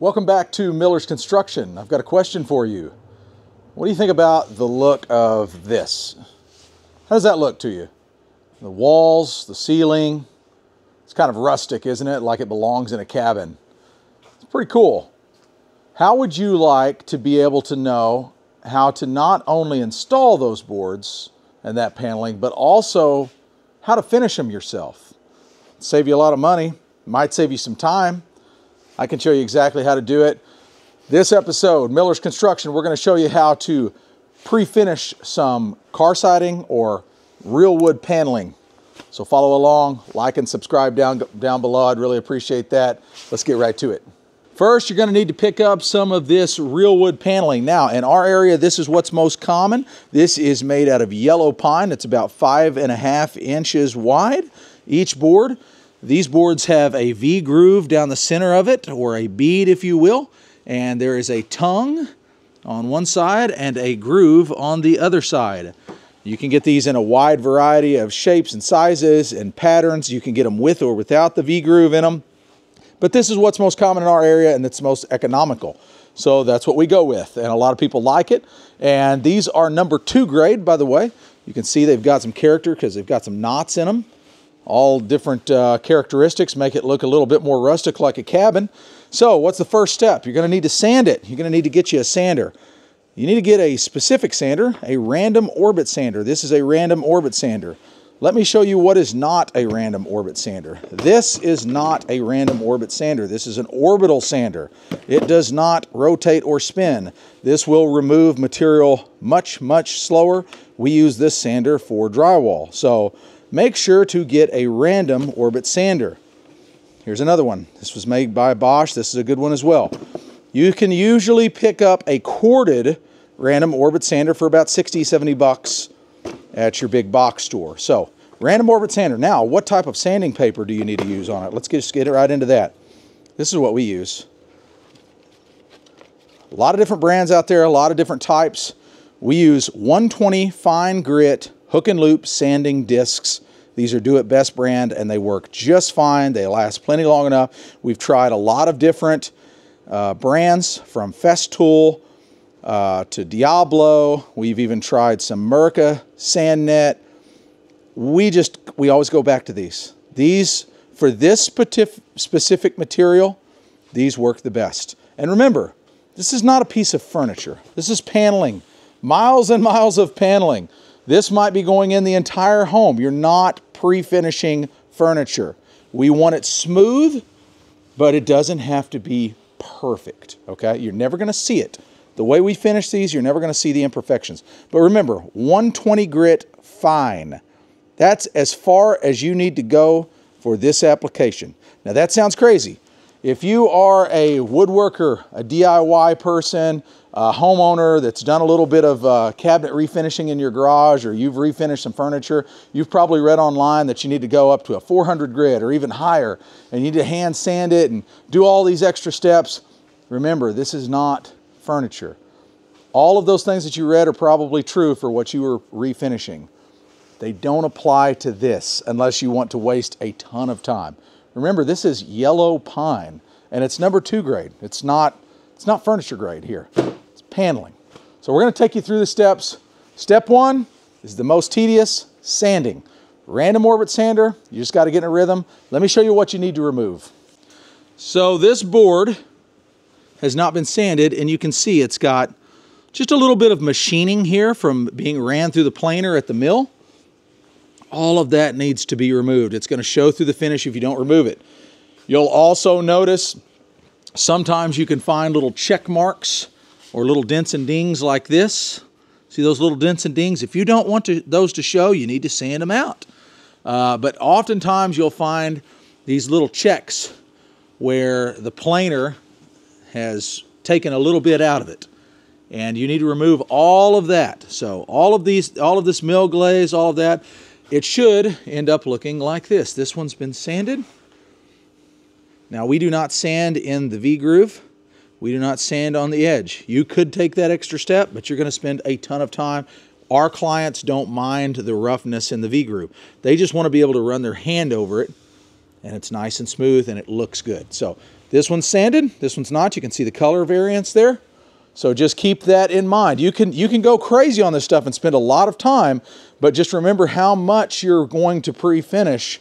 Welcome back to Miller's Construction. I've got a question for you. What do you think about the look of this? How does that look to you? The walls, the ceiling, it's kind of rustic, isn't it? Like it belongs in a cabin. It's pretty cool. How would you like to be able to know how to not only install those boards and that paneling, but also how to finish them yourself? Save you a lot of money, might save you some time. I can show you exactly how to do it. This episode, Miller's Construction, we're going to show you how to pre-finish some car siding or real wood paneling. So follow along, like and subscribe down, down below. I'd really appreciate that. Let's get right to it. First, you're going to need to pick up some of this real wood paneling. Now, in our area, this is what's most common. This is made out of yellow pine. It's about five and a half inches wide, each board. These boards have a V groove down the center of it, or a bead, if you will, and there is a tongue on one side and a groove on the other side. You can get these in a wide variety of shapes and sizes and patterns. You can get them with or without the V groove in them. But this is what's most common in our area and it's most economical. So that's what we go with. And a lot of people like it. And these are number two grade, by the way. You can see they've got some character because they've got some knots in them all different uh, characteristics make it look a little bit more rustic like a cabin. So what's the first step? You're going to need to sand it. You're going to need to get you a sander. You need to get a specific sander, a random orbit sander. This is a random orbit sander. Let me show you what is not a random orbit sander. This is not a random orbit sander. This is an orbital sander. It does not rotate or spin. This will remove material much, much slower. We use this sander for drywall. So make sure to get a random orbit sander. Here's another one. This was made by Bosch. This is a good one as well. You can usually pick up a corded random orbit sander for about 60, 70 bucks at your big box store. So, random orbit sander. Now, what type of sanding paper do you need to use on it? Let's just get right into that. This is what we use. A lot of different brands out there, a lot of different types. We use 120 fine grit hook and loop sanding discs. These are Do It Best brand and they work just fine. They last plenty long enough. We've tried a lot of different uh, brands from Festool uh, to Diablo. We've even tried some Mirka, Sandnet. We just, we always go back to these. These, for this specific material, these work the best. And remember, this is not a piece of furniture. This is paneling. Miles and miles of paneling. This might be going in the entire home. You're not pre-finishing furniture. We want it smooth, but it doesn't have to be perfect, okay? You're never gonna see it. The way we finish these, you're never gonna see the imperfections. But remember, 120 grit fine. That's as far as you need to go for this application. Now that sounds crazy. If you are a woodworker, a DIY person, a homeowner that's done a little bit of uh, cabinet refinishing in your garage or you've refinished some furniture, you've probably read online that you need to go up to a 400 grit or even higher and you need to hand sand it and do all these extra steps. Remember, this is not furniture. All of those things that you read are probably true for what you were refinishing. They don't apply to this unless you want to waste a ton of time. Remember, this is yellow pine, and it's number two grade. It's not, it's not furniture grade here. Paneling. So we're going to take you through the steps. Step one is the most tedious, sanding. Random orbit sander, you just got to get in a rhythm. Let me show you what you need to remove. So this board has not been sanded, and you can see it's got just a little bit of machining here from being ran through the planer at the mill all of that needs to be removed. It's going to show through the finish if you don't remove it. You'll also notice sometimes you can find little check marks or little dents and dings like this. See those little dents and dings? If you don't want to, those to show, you need to sand them out. Uh, but oftentimes you'll find these little checks where the planer has taken a little bit out of it and you need to remove all of that. So all of these, all of this mill glaze, all of that, it should end up looking like this. This one's been sanded. Now we do not sand in the V-groove. We do not sand on the edge. You could take that extra step, but you're going to spend a ton of time. Our clients don't mind the roughness in the V-groove. They just want to be able to run their hand over it, and it's nice and smooth, and it looks good. So This one's sanded, this one's not. You can see the color variance there. So just keep that in mind. You can, you can go crazy on this stuff and spend a lot of time, but just remember how much you're going to pre-finish.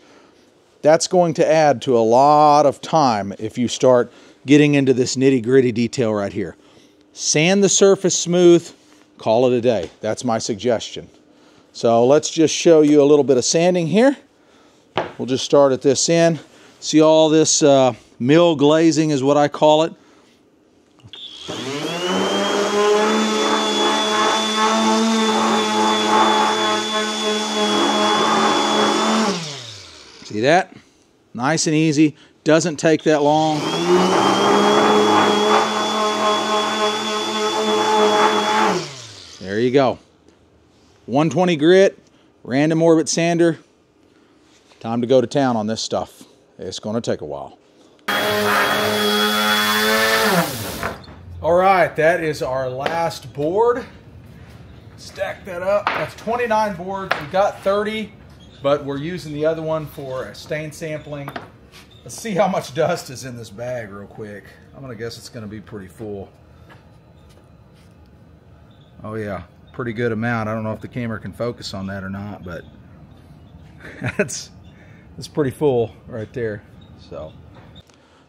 That's going to add to a lot of time if you start getting into this nitty gritty detail right here. Sand the surface smooth, call it a day. That's my suggestion. So let's just show you a little bit of sanding here. We'll just start at this end. See all this uh, mill glazing is what I call it. See that? Nice and easy. Doesn't take that long. There you go. 120 grit, random orbit sander. Time to go to town on this stuff. It's going to take a while. All right, that is our last board. Stack that up. That's 29 boards. We got 30, but we're using the other one for a stain sampling. Let's see how much dust is in this bag real quick. I'm gonna guess it's gonna be pretty full. Oh yeah, pretty good amount. I don't know if the camera can focus on that or not, but that's that's pretty full right there. So,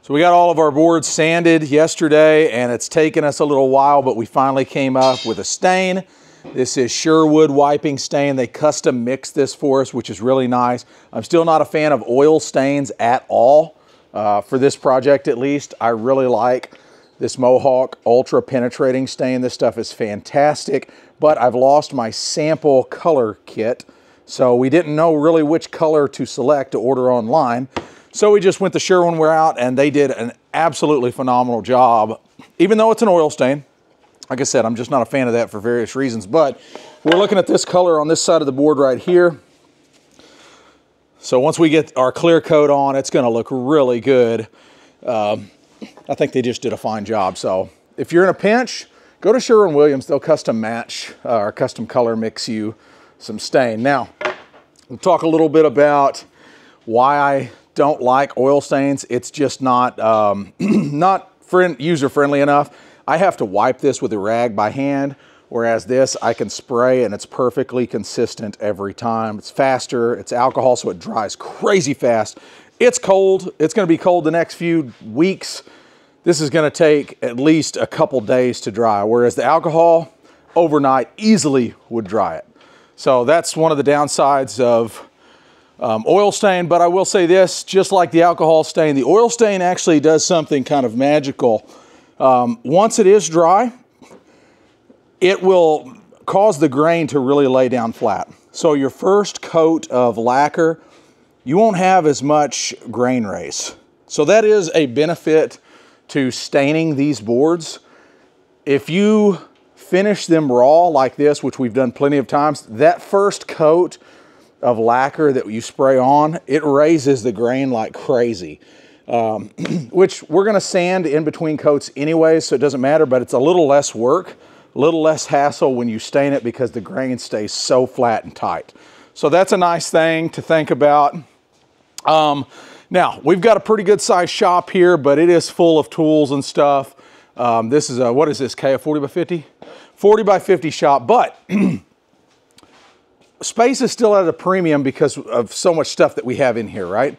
so we got all of our boards sanded yesterday, and it's taken us a little while, but we finally came up with a stain. This is Sherwood wiping stain. They custom mixed this for us, which is really nice. I'm still not a fan of oil stains at all, uh, for this project at least. I really like this Mohawk Ultra Penetrating Stain. This stuff is fantastic, but I've lost my sample color kit. So we didn't know really which color to select to order online. So we just went the Sherwin route and they did an absolutely phenomenal job. Even though it's an oil stain, like I said, I'm just not a fan of that for various reasons, but we're looking at this color on this side of the board right here. So once we get our clear coat on, it's gonna look really good. Um, I think they just did a fine job. So if you're in a pinch, go to Sherwin-Williams. They'll custom match uh, or custom color mix you some stain. Now, we'll talk a little bit about why I don't like oil stains. It's just not, um, not friend, user-friendly enough. I have to wipe this with a rag by hand, whereas this I can spray and it's perfectly consistent every time. It's faster, it's alcohol, so it dries crazy fast. It's cold. It's going to be cold the next few weeks. This is going to take at least a couple days to dry, whereas the alcohol overnight easily would dry it. So that's one of the downsides of um, oil stain, but I will say this, just like the alcohol stain, the oil stain actually does something kind of magical. Um, once it is dry, it will cause the grain to really lay down flat. So your first coat of lacquer you won't have as much grain raise. So that is a benefit to staining these boards. If you finish them raw like this, which we've done plenty of times, that first coat of lacquer that you spray on, it raises the grain like crazy. Um, which we're gonna sand in between coats anyway, so it doesn't matter, but it's a little less work, a little less hassle when you stain it because the grain stays so flat and tight. So that's a nice thing to think about. Um, now, we've got a pretty good sized shop here, but it is full of tools and stuff. Um, this is a, what is this, Kay, 40 by 50? 40 by 50 shop, but space is still at a premium because of so much stuff that we have in here, right?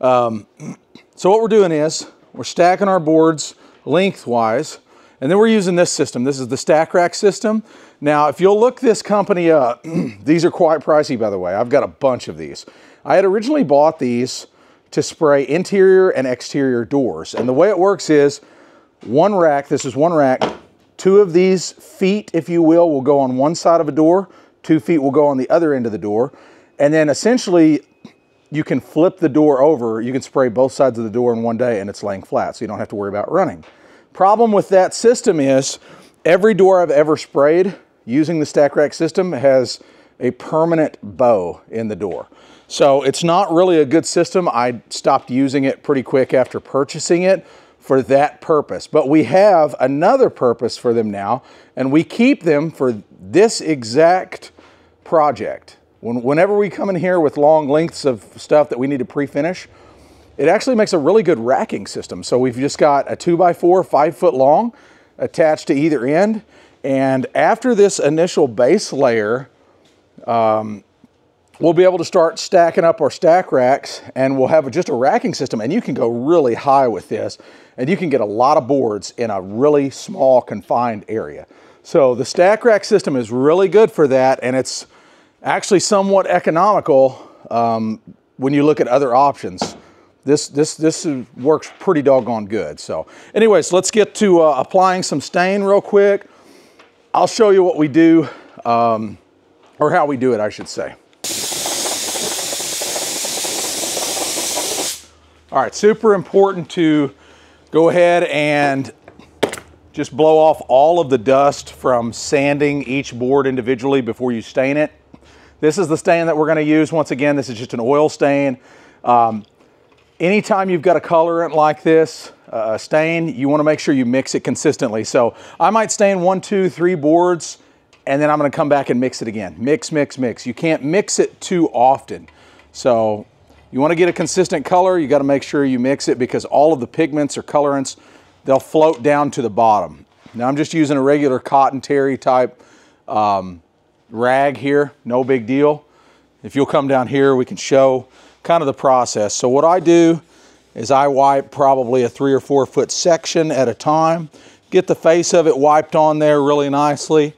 Um, so what we're doing is we're stacking our boards lengthwise, and then we're using this system. This is the stack rack system. Now, if you'll look this company up, these are quite pricey, by the way. I've got a bunch of these. I had originally bought these to spray interior and exterior doors. And the way it works is one rack, this is one rack, two of these feet, if you will, will go on one side of a door, two feet will go on the other end of the door. And then essentially you can flip the door over, you can spray both sides of the door in one day and it's laying flat, so you don't have to worry about running. Problem with that system is every door I've ever sprayed using the stack rack system has a permanent bow in the door. So it's not really a good system. I stopped using it pretty quick after purchasing it for that purpose. But we have another purpose for them now, and we keep them for this exact project. When, whenever we come in here with long lengths of stuff that we need to pre-finish, it actually makes a really good racking system. So we've just got a two by four, five foot long attached to either end. And after this initial base layer, um, we'll be able to start stacking up our stack racks and we'll have just a racking system and you can go really high with this and you can get a lot of boards in a really small confined area. So the stack rack system is really good for that and it's actually somewhat economical um, when you look at other options. This, this, this works pretty doggone good. So anyways, let's get to uh, applying some stain real quick. I'll show you what we do, um, or how we do it, I should say. All right, super important to go ahead and just blow off all of the dust from sanding each board individually before you stain it. This is the stain that we're gonna use. Once again, this is just an oil stain. Um, anytime you've got a colorant like this, uh, stain, you wanna make sure you mix it consistently. So I might stain one, two, three boards, and then I'm gonna come back and mix it again. Mix, mix, mix. You can't mix it too often. So you want to get a consistent color, you got to make sure you mix it because all of the pigments or colorants, they'll float down to the bottom. Now I'm just using a regular cotton terry type um, rag here, no big deal. If you'll come down here, we can show kind of the process. So what I do is I wipe probably a three or four foot section at a time, get the face of it wiped on there really nicely.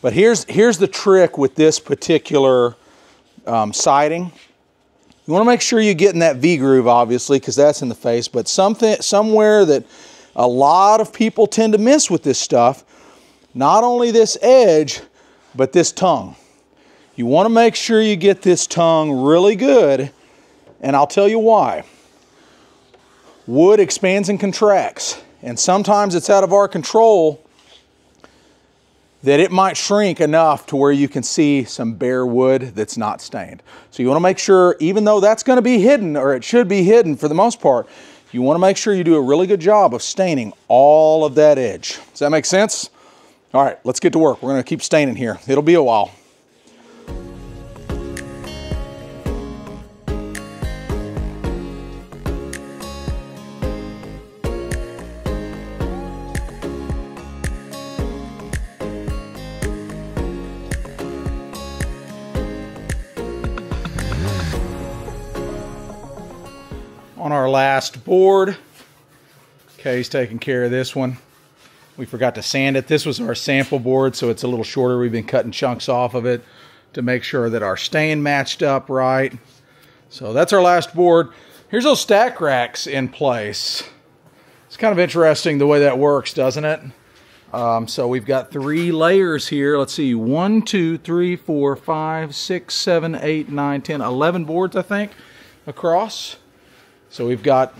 But here's, here's the trick with this particular um, siding. You want to make sure you get in that V groove, obviously, because that's in the face, but something somewhere that a lot of people tend to miss with this stuff, not only this edge, but this tongue. You want to make sure you get this tongue really good, and I'll tell you why. Wood expands and contracts, and sometimes it's out of our control that it might shrink enough to where you can see some bare wood that's not stained. So you want to make sure, even though that's going to be hidden, or it should be hidden for the most part, you want to make sure you do a really good job of staining all of that edge. Does that make sense? All right, let's get to work. We're going to keep staining here. It'll be a while. Our last board. Kay's taking care of this one. We forgot to sand it. This was our sample board, so it's a little shorter. We've been cutting chunks off of it to make sure that our stain matched up right. So that's our last board. Here's those stack racks in place. It's kind of interesting the way that works, doesn't it? Um, so we've got three layers here. Let's see, one, two, three, four, five, six, seven, eight, nine, ten, eleven boards, I think, across. So we've got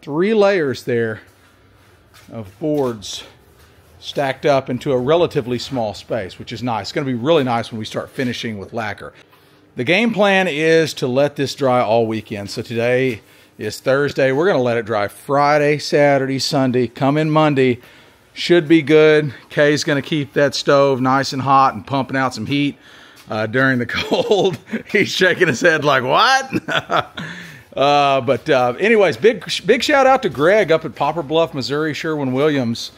three layers there of boards stacked up into a relatively small space, which is nice. It's going to be really nice when we start finishing with lacquer. The game plan is to let this dry all weekend. So today is Thursday. We're going to let it dry Friday, Saturday, Sunday, come in Monday. Should be good. Kay's going to keep that stove nice and hot and pumping out some heat uh, during the cold. He's shaking his head like, what? Uh, but uh, anyways, big big shout out to Greg up at Poplar Bluff, Missouri, Sherwin Williams.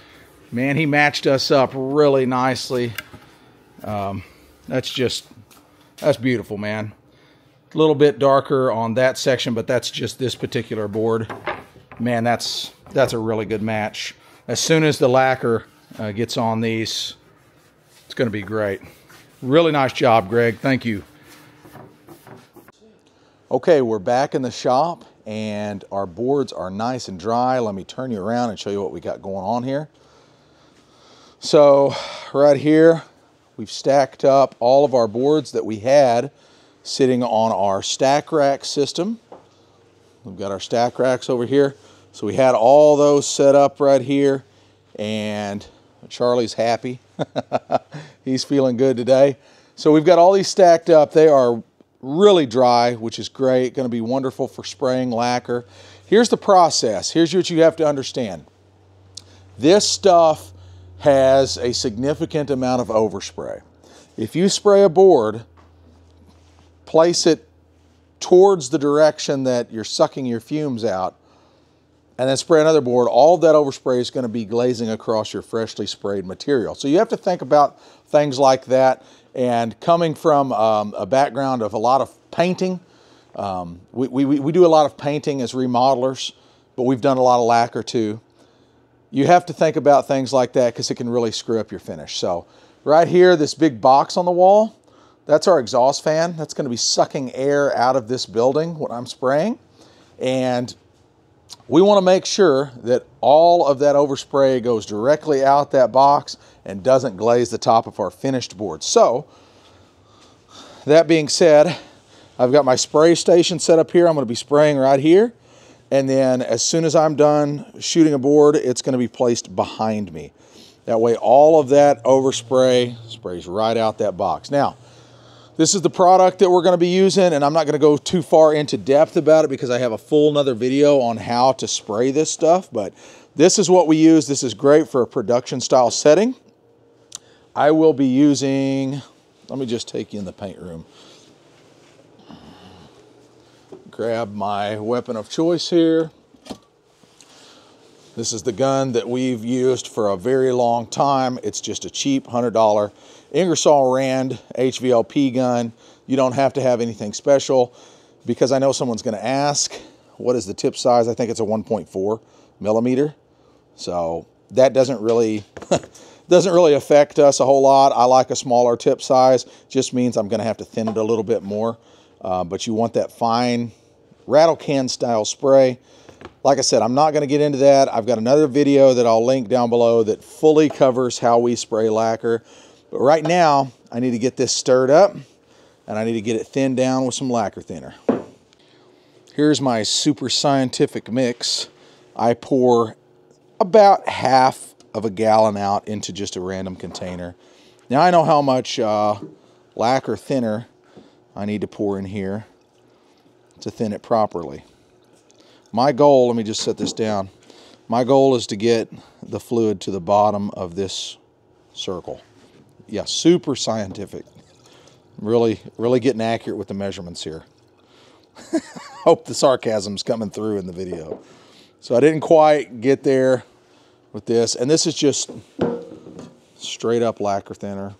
Man, he matched us up really nicely. Um, that's just that's beautiful, man. A little bit darker on that section, but that's just this particular board. Man, that's that's a really good match. As soon as the lacquer uh, gets on these, it's going to be great. Really nice job, Greg. Thank you. Okay, we're back in the shop and our boards are nice and dry. Let me turn you around and show you what we got going on here. So right here, we've stacked up all of our boards that we had sitting on our stack rack system. We've got our stack racks over here. So we had all those set up right here and Charlie's happy. He's feeling good today. So we've got all these stacked up. They are really dry, which is great, going to be wonderful for spraying lacquer. Here's the process. Here's what you have to understand. This stuff has a significant amount of overspray. If you spray a board, place it towards the direction that you're sucking your fumes out and then spray another board, all that overspray is going to be glazing across your freshly sprayed material. So you have to think about things like that. And coming from um, a background of a lot of painting, um, we, we, we do a lot of painting as remodelers, but we've done a lot of lacquer too. You have to think about things like that because it can really screw up your finish. So right here, this big box on the wall, that's our exhaust fan. That's going to be sucking air out of this building when I'm spraying. And we want to make sure that all of that overspray goes directly out that box and doesn't glaze the top of our finished board. So, that being said, I've got my spray station set up here. I'm going to be spraying right here. And then as soon as I'm done shooting a board, it's going to be placed behind me. That way all of that overspray sprays right out that box. Now, this is the product that we're going to be using, and I'm not going to go too far into depth about it because I have a full another video on how to spray this stuff, but this is what we use. This is great for a production style setting. I will be using, let me just take you in the paint room. Grab my weapon of choice here. This is the gun that we've used for a very long time. It's just a cheap $100 Ingersoll Rand HVLP gun. You don't have to have anything special because I know someone's going to ask, what is the tip size? I think it's a 1.4 millimeter. So that doesn't really doesn't really affect us a whole lot. I like a smaller tip size. Just means I'm going to have to thin it a little bit more. Uh, but you want that fine rattle can style spray. Like I said, I'm not going to get into that. I've got another video that I'll link down below that fully covers how we spray lacquer. But right now, I need to get this stirred up and I need to get it thinned down with some lacquer thinner. Here's my super scientific mix. I pour about half of a gallon out into just a random container. Now I know how much uh, lacquer thinner I need to pour in here to thin it properly. My goal, let me just set this down. My goal is to get the fluid to the bottom of this circle yeah, super scientific. Really, really getting accurate with the measurements here. Hope the sarcasm's coming through in the video. So I didn't quite get there with this. And this is just straight up lacquer thinner.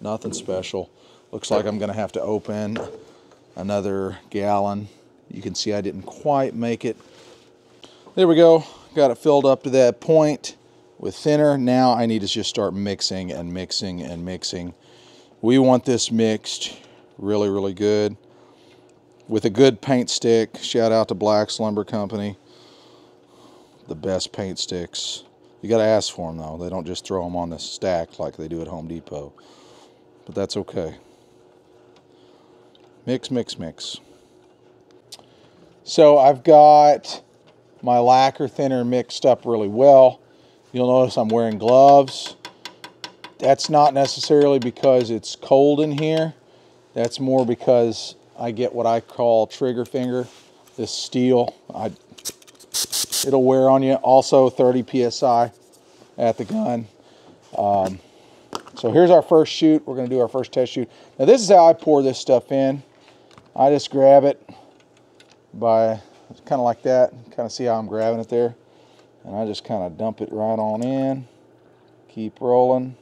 Nothing special. Looks like I'm going to have to open another gallon. You can see I didn't quite make it. There we go. Got it filled up to that point with thinner. Now I need to just start mixing and mixing and mixing. We want this mixed really, really good with a good paint stick. Shout out to Black's Lumber Company. The best paint sticks. You got to ask for them though. They don't just throw them on the stack like they do at Home Depot. But that's okay. Mix, mix, mix. So I've got my lacquer thinner mixed up really well. You'll notice I'm wearing gloves. That's not necessarily because it's cold in here. That's more because I get what I call trigger finger. This steel, I, it'll wear on you. Also 30 PSI at the gun. Um, so here's our first shoot. We're gonna do our first test shoot. Now this is how I pour this stuff in. I just grab it by kind of like that. Kind of see how I'm grabbing it there and I just kind of dump it right on in. Keep rolling.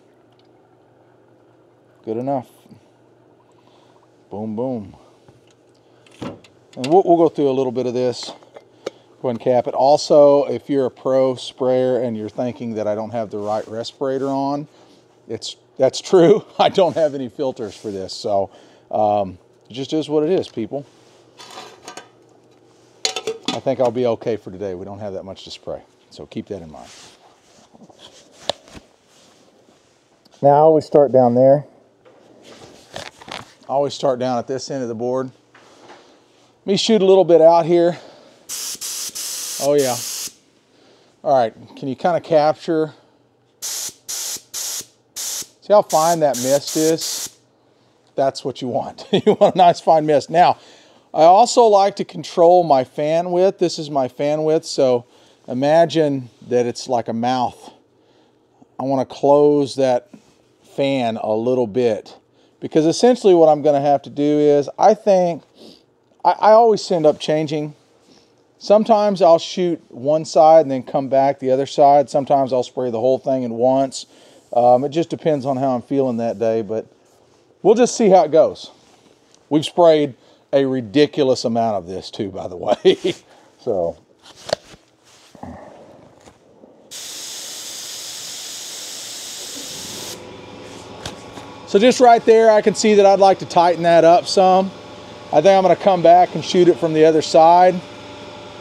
Good enough. Boom boom. And we'll, we'll go through a little bit of this. Go and cap it. Also if you're a pro sprayer and you're thinking that I don't have the right respirator on it's that's true. I don't have any filters for this. So um, it just is what it is people. I think I'll be okay for today. We don't have that much to spray so keep that in mind. Now I always start down there. I always start down at this end of the board. Let me shoot a little bit out here. Oh yeah. All right, can you kind of capture? See how fine that mist is? That's what you want. you want a nice fine mist. Now, I also like to control my fan width. This is my fan width, so imagine that it's like a mouth. I want to close that fan a little bit because essentially what I'm going to have to do is I think I, I always end up changing. Sometimes I'll shoot one side and then come back the other side. Sometimes I'll spray the whole thing at once. Um, it just depends on how I'm feeling that day, but we'll just see how it goes. We've sprayed a ridiculous amount of this too, by the way. so. So just right there, I can see that I'd like to tighten that up some. I think I'm gonna come back and shoot it from the other side.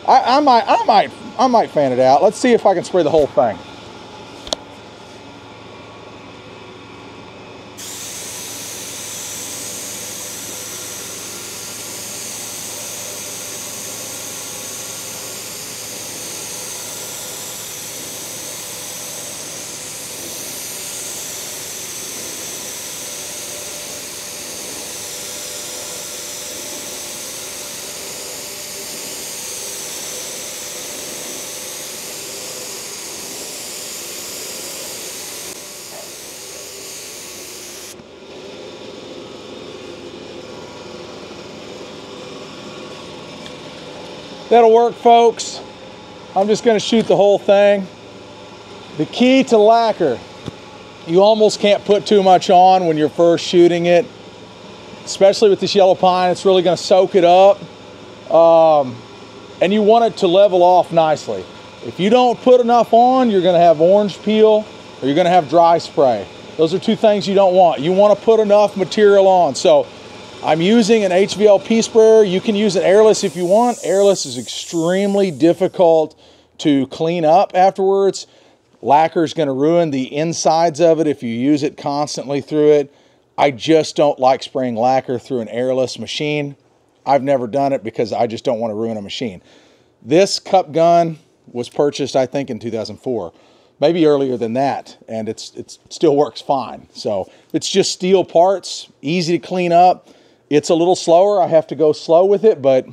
I, I might, I might, I might fan it out. Let's see if I can spray the whole thing. That'll work, folks. I'm just gonna shoot the whole thing. The key to lacquer, you almost can't put too much on when you're first shooting it, especially with this yellow pine, it's really gonna soak it up. Um, and you want it to level off nicely. If you don't put enough on, you're gonna have orange peel or you're gonna have dry spray. Those are two things you don't want. You wanna put enough material on. So I'm using an HVLP sprayer. You can use an airless if you want. Airless is extremely difficult to clean up afterwards. Lacquer is going to ruin the insides of it if you use it constantly through it. I just don't like spraying lacquer through an airless machine. I've never done it because I just don't want to ruin a machine. This cup gun was purchased, I think, in 2004, maybe earlier than that, and it's it still works fine. So it's just steel parts, easy to clean up. It's a little slower. I have to go slow with it, but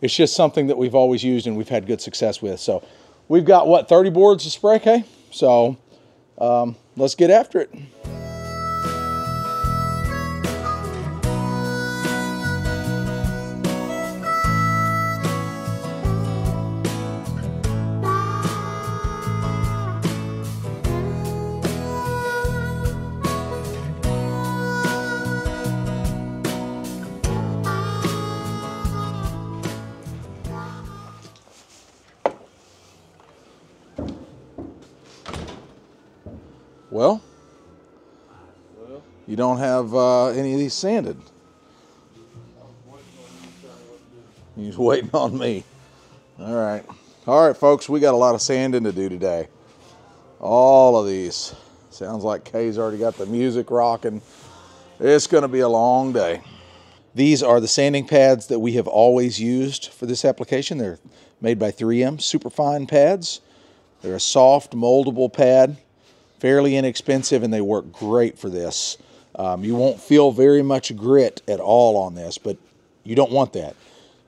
it's just something that we've always used and we've had good success with. So we've got what 30 boards to spray, okay? So um, let's get after it. Don't have uh, any of these sanded. He's waiting on me. All right. All right, folks, we got a lot of sanding to do today. All of these. Sounds like Kay's already got the music rocking. It's going to be a long day. These are the sanding pads that we have always used for this application. They're made by 3M Superfine pads. They're a soft, moldable pad fairly inexpensive and they work great for this. Um, you won't feel very much grit at all on this, but you don't want that.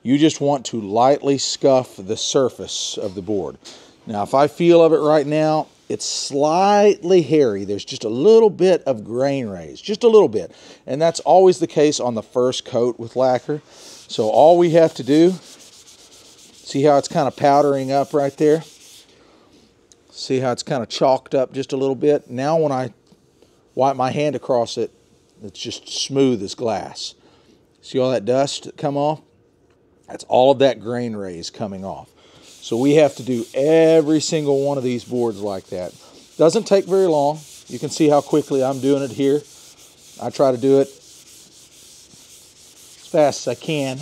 You just want to lightly scuff the surface of the board. Now, if I feel of it right now, it's slightly hairy. There's just a little bit of grain raised, just a little bit. And that's always the case on the first coat with lacquer. So all we have to do, see how it's kind of powdering up right there? See how it's kind of chalked up just a little bit? Now when I wipe my hand across it, it's just smooth as glass. See all that dust come off? That's all of that grain raise coming off. So we have to do every single one of these boards like that. Doesn't take very long. You can see how quickly I'm doing it here. I try to do it as fast as I can.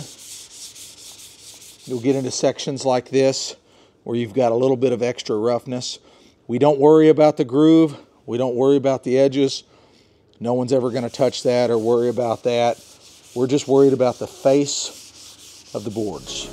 You'll get into sections like this where you've got a little bit of extra roughness. We don't worry about the groove. We don't worry about the edges. No one's ever going to touch that or worry about that. We're just worried about the face of the boards.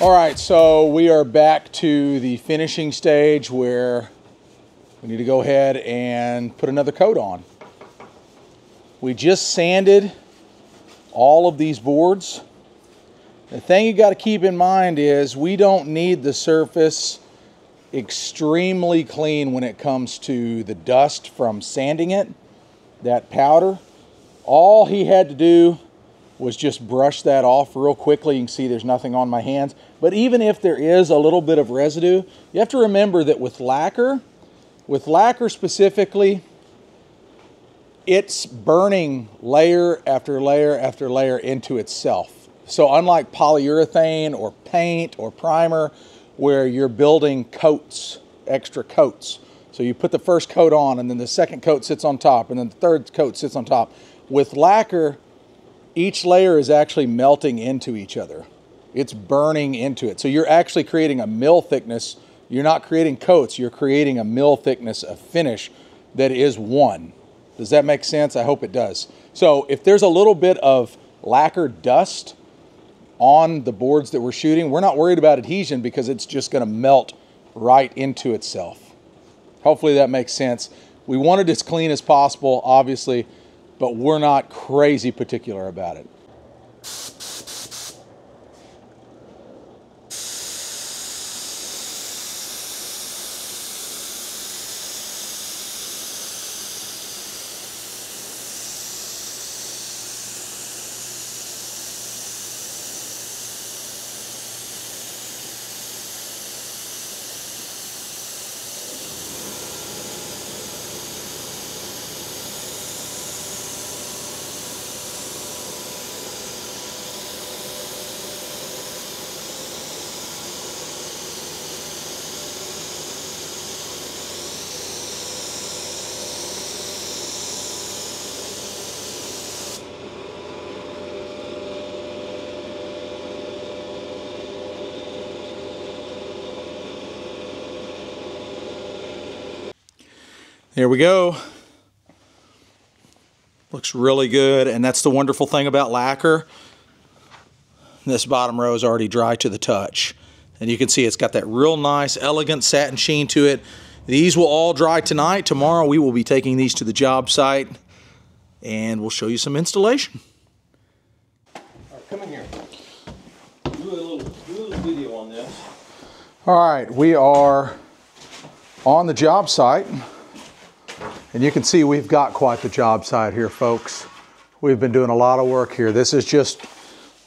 All right, so we are back to the finishing stage where we need to go ahead and put another coat on. We just sanded all of these boards. The thing you got to keep in mind is we don't need the surface extremely clean when it comes to the dust from sanding it, that powder. All he had to do was just brush that off real quickly. You can see there's nothing on my hands. But even if there is a little bit of residue, you have to remember that with lacquer, with lacquer specifically, it's burning layer after layer after layer into itself. So unlike polyurethane or paint or primer, where you're building coats, extra coats. So you put the first coat on and then the second coat sits on top and then the third coat sits on top. With lacquer, each layer is actually melting into each other. It's burning into it. So you're actually creating a mil thickness. You're not creating coats, you're creating a mil thickness of finish that is one. Does that make sense? I hope it does. So if there's a little bit of lacquer dust on the boards that we're shooting, we're not worried about adhesion because it's just going to melt right into itself. Hopefully that makes sense. We want it as clean as possible, obviously, but we're not crazy particular about it. There we go. Looks really good, and that's the wonderful thing about lacquer. This bottom row is already dry to the touch. And you can see it's got that real nice, elegant satin sheen to it. These will all dry tonight. Tomorrow we will be taking these to the job site, and we'll show you some installation. All right, come in here. Do a little, do a little video on this. All right, we are on the job site. And you can see we've got quite the job site here, folks. We've been doing a lot of work here. This is just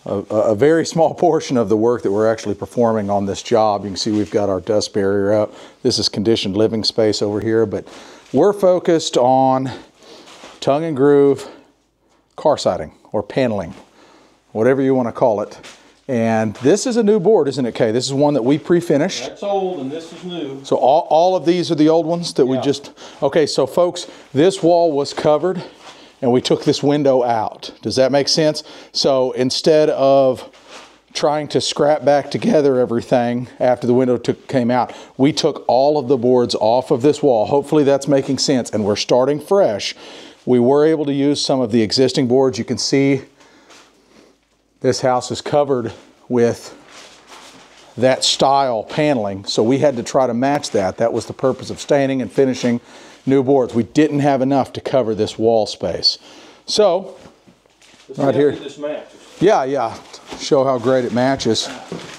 a, a, very small portion of the work that we're actually performing on this job. You can see we've got our dust barrier up. This is conditioned living space over here, but we're focused on tongue and groove car siding or paneling, whatever you want to call it. And this is a new board, isn't it, Kay? This is one that we pre-finished. That's old and this is new. So all, all of these are the old ones that we just, okay, so folks, this wall was covered and we took this window out. Does that make sense? So instead of trying to scrap back together everything after the window took, came out, we took all of the boards off of this wall. Hopefully that's making sense and we're starting fresh. We were able to use some of the existing boards. You can see this house is covered with that style paneling. So we had to try to match that. That was the purpose of staining and finishing new boards. We didn't have enough to cover this wall space. So, Let's Right here. This yeah, yeah, show how great it matches.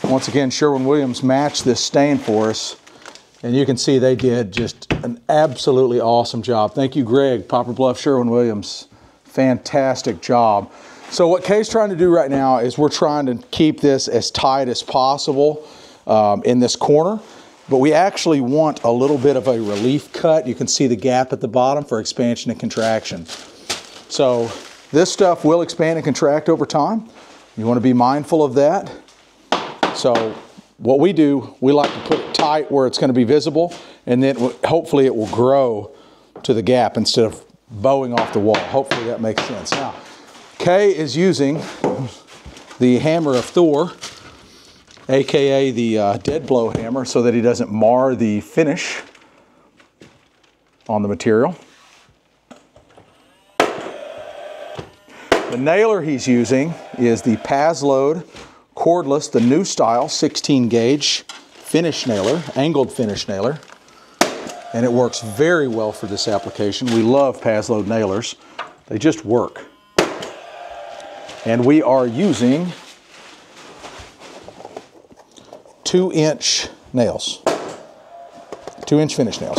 Once again, Sherwin-Williams matched this stain for us. And you can see they did just an absolutely awesome job. Thank you, Greg, Poplar Bluff Sherwin-Williams. Fantastic job. So what Kay's trying to do right now is we're trying to keep this as tight as possible um, in this corner, but we actually want a little bit of a relief cut. You can see the gap at the bottom for expansion and contraction. So this stuff will expand and contract over time. You want to be mindful of that. So what we do, we like to put it tight where it's going to be visible, and then hopefully it will grow to the gap instead of bowing off the wall. Hopefully that makes sense. Now, Kay is using the hammer of Thor, aka the uh, dead blow hammer, so that he doesn't mar the finish on the material. The nailer he's using is the Paslode cordless, the new style 16 gauge finish nailer, angled finish nailer. And it works very well for this application. We love Paslode nailers. They just work. And we are using two inch nails, two inch finish nails.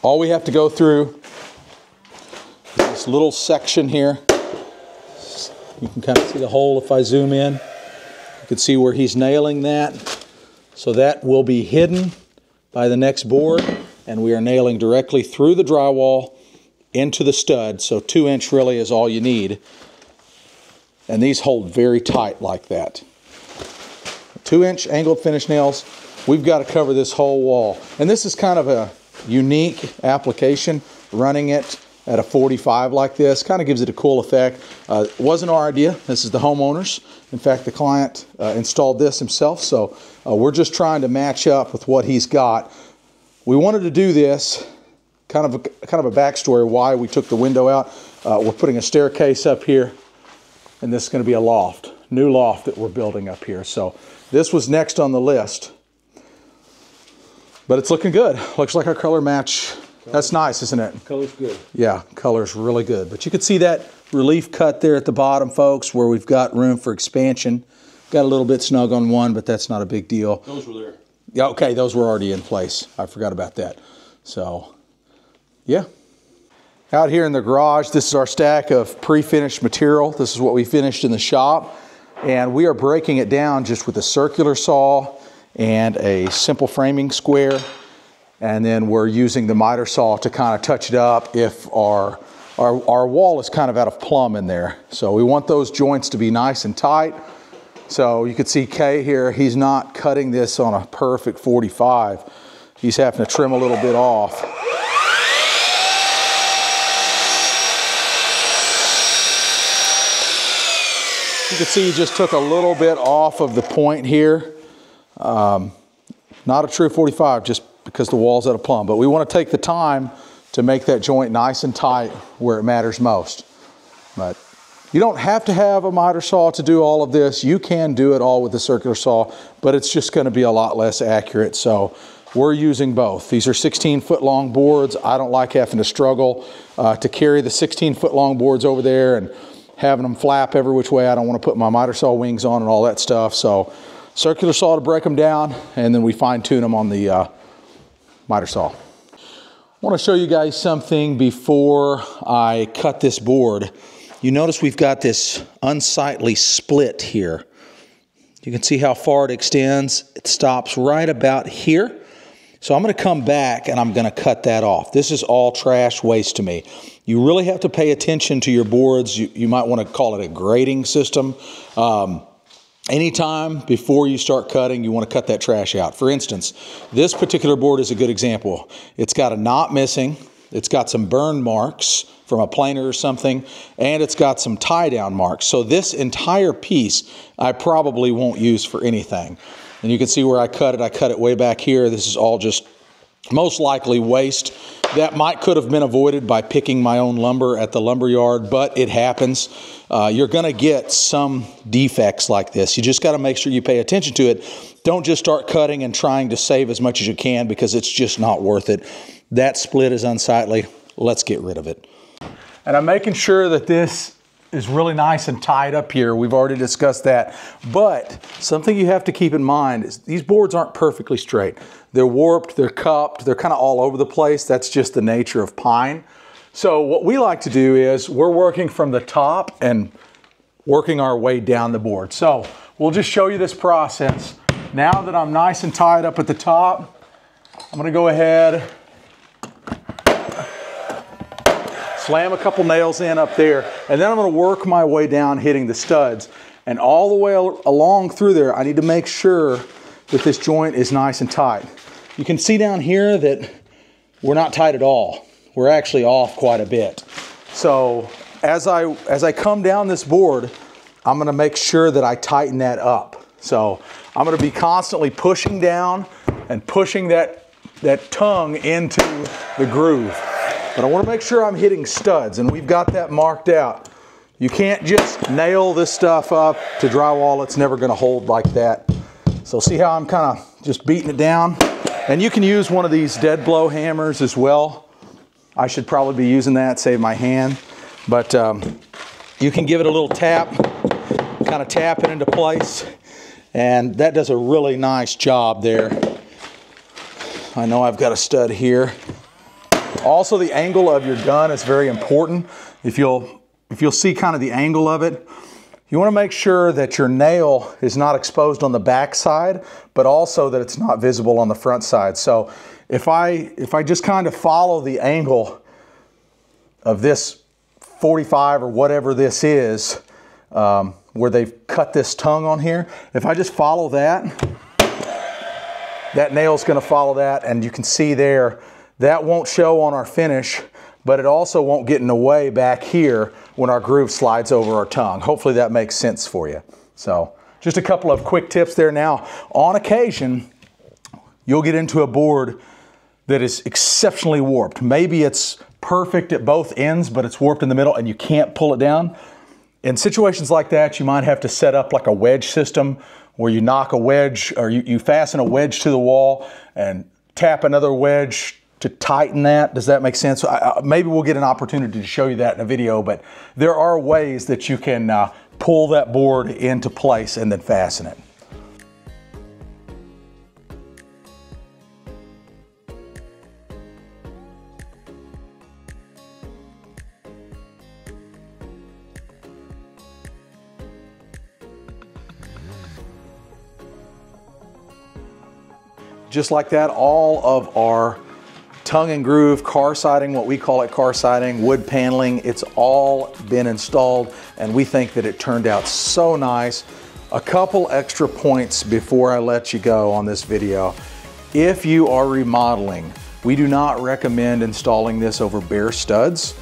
All we have to go through is this little section here. You can kind of see the hole if I zoom in. You can see where he's nailing that. So that will be hidden by the next board and we are nailing directly through the drywall into the stud. So two inch really is all you need. And these hold very tight like that. Two inch angled finish nails. We've got to cover this whole wall. And this is kind of a unique application, running it at a 45 like this. Kind of gives it a cool effect. Uh, wasn't our idea. This is the homeowner's. In fact, the client uh, installed this himself. So uh, we're just trying to match up with what he's got. We wanted to do this, kind of a, kind of a backstory why we took the window out. Uh, we're putting a staircase up here, and this is going to be a loft, new loft that we're building up here. So this was next on the list. But it's looking good. Looks like our color match. That's nice, isn't it? Color's good. Yeah, color's really good. But you can see that relief cut there at the bottom, folks, where we've got room for expansion. Got a little bit snug on one, but that's not a big deal. Those were there. Yeah, okay, those were already in place. I forgot about that. So, yeah. Out here in the garage, this is our stack of pre-finished material. This is what we finished in the shop. And we are breaking it down just with a circular saw and a simple framing square. And then we're using the miter saw to kind of touch it up if our, our, our wall is kind of out of plumb in there. So we want those joints to be nice and tight. So you can see Kay here, he's not cutting this on a perfect 45. He's having to trim a little bit off. You can see he just took a little bit off of the point here. Um, not a true 45 just because the wall's out of plumb, but we want to take the time to make that joint nice and tight where it matters most. But you don't have to have a miter saw to do all of this. You can do it all with a circular saw, but it's just going to be a lot less accurate. So we're using both. These are 16 foot long boards. I don't like having to struggle uh, to carry the 16 foot long boards over there and having them flap every which way. I don't want to put my miter saw wings on and all that stuff. So circular saw to break them down and then we fine tune them on the uh, miter saw. I want to show you guys something before I cut this board. You notice we've got this unsightly split here. You can see how far it extends. It stops right about here. So I'm going to come back and I'm going to cut that off. This is all trash waste to me. You really have to pay attention to your boards. You, you might want to call it a grading system. Um, anytime before you start cutting, you want to cut that trash out. For instance, this particular board is a good example. It's got a knot missing. It's got some burn marks from a planer or something, and it's got some tie down marks. So this entire piece I probably won't use for anything. And you can see where I cut it. I cut it way back here. This is all just most likely waste that might could have been avoided by picking my own lumber at the lumber yard, but it happens. Uh, you're going to get some defects like this. You just got to make sure you pay attention to it. Don't just start cutting and trying to save as much as you can because it's just not worth it. That split is unsightly. Let's get rid of it. And I'm making sure that this is really nice and tied up here. We've already discussed that. But something you have to keep in mind is these boards aren't perfectly straight. They're warped, they're cupped, they're kind of all over the place. That's just the nature of pine. So what we like to do is we're working from the top and working our way down the board. So we'll just show you this process. Now that I'm nice and tied up at the top, I'm gonna go ahead slam a couple nails in up there, and then I'm gonna work my way down hitting the studs. And all the way along through there, I need to make sure that this joint is nice and tight. You can see down here that we're not tight at all. We're actually off quite a bit. So as I, as I come down this board, I'm gonna make sure that I tighten that up. So I'm gonna be constantly pushing down and pushing that, that tongue into the groove. But I want to make sure I'm hitting studs, and we've got that marked out. You can't just nail this stuff up to drywall. It's never going to hold like that. So see how I'm kind of just beating it down? And you can use one of these dead blow hammers as well. I should probably be using that, save my hand. But um, you can give it a little tap, kind of tap it into place. And that does a really nice job there. I know I've got a stud here. Also, the angle of your gun is very important. If you'll, if you'll see kind of the angle of it, you want to make sure that your nail is not exposed on the back side, but also that it's not visible on the front side. So if I, if I just kind of follow the angle of this 45 or whatever this is, um, where they've cut this tongue on here, if I just follow that, that nail's gonna follow that and you can see there, that won't show on our finish, but it also won't get in the way back here when our groove slides over our tongue. Hopefully that makes sense for you. So just a couple of quick tips there. Now, on occasion, you'll get into a board that is exceptionally warped. Maybe it's perfect at both ends, but it's warped in the middle and you can't pull it down. In situations like that, you might have to set up like a wedge system where you knock a wedge or you, you fasten a wedge to the wall and tap another wedge to tighten that. Does that make sense? I, maybe we'll get an opportunity to show you that in a video, but there are ways that you can uh, pull that board into place and then fasten it. Just like that, all of our tongue and groove, car siding, what we call it car siding, wood paneling, it's all been installed and we think that it turned out so nice. A couple extra points before I let you go on this video. If you are remodeling, we do not recommend installing this over bare studs.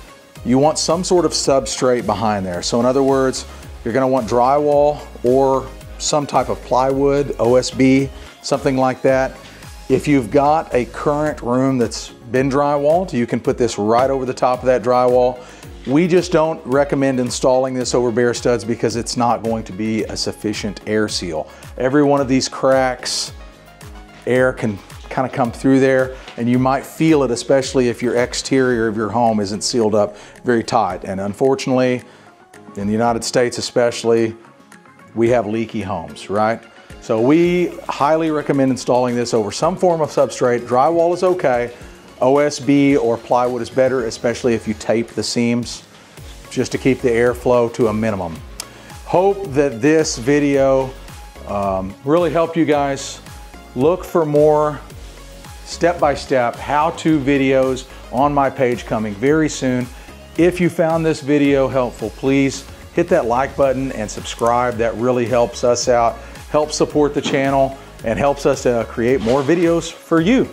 You want some sort of substrate behind there. So in other words, you're gonna want drywall or some type of plywood, OSB, something like that. If you've got a current room that's been drywalled, you can put this right over the top of that drywall. We just don't recommend installing this over bare studs because it's not going to be a sufficient air seal. Every one of these cracks, air can kind of come through there and you might feel it, especially if your exterior of your home isn't sealed up very tight. And unfortunately, in the United States especially, we have leaky homes, right? So we highly recommend installing this over some form of substrate. Drywall is okay. OSB or plywood is better, especially if you tape the seams, just to keep the airflow to a minimum. Hope that this video um, really helped you guys. Look for more step-by-step how-to videos on my page coming very soon. If you found this video helpful, please hit that like button and subscribe. That really helps us out helps support the channel and helps us to create more videos for you.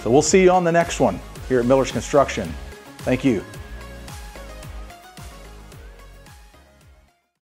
So we'll see you on the next one here at Miller's Construction. Thank you.